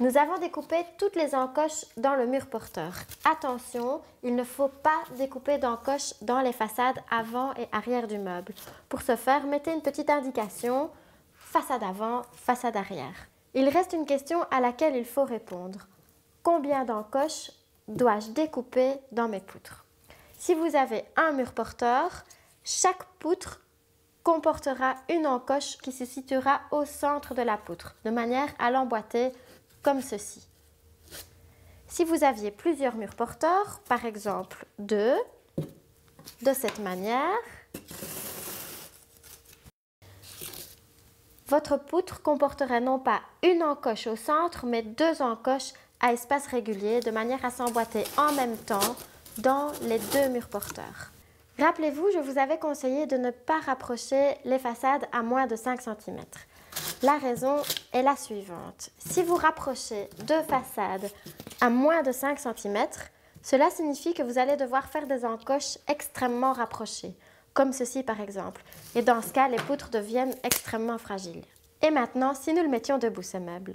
Nous avons découpé toutes les encoches dans le mur porteur. Attention, il ne faut pas découper d'encoches dans les façades avant et arrière du meuble. Pour ce faire, mettez une petite indication façade avant, façade arrière. Il reste une question à laquelle il faut répondre. Combien d'encoches dois-je découper dans mes poutres? Si vous avez un mur porteur, chaque poutre comportera une encoche qui se situera au centre de la poutre, de manière à l'emboîter comme ceci. Si vous aviez plusieurs murs porteurs, par exemple deux, de cette manière, votre poutre comporterait non pas une encoche au centre, mais deux encoches à espace régulier, de manière à s'emboîter en même temps dans les deux murs porteurs. Rappelez-vous, je vous avais conseillé de ne pas rapprocher les façades à moins de 5 cm. La raison est la suivante. Si vous rapprochez deux façades à moins de 5 cm, cela signifie que vous allez devoir faire des encoches extrêmement rapprochées, comme ceci par exemple. Et dans ce cas, les poutres deviennent extrêmement fragiles. Et maintenant, si nous le mettions debout ce meuble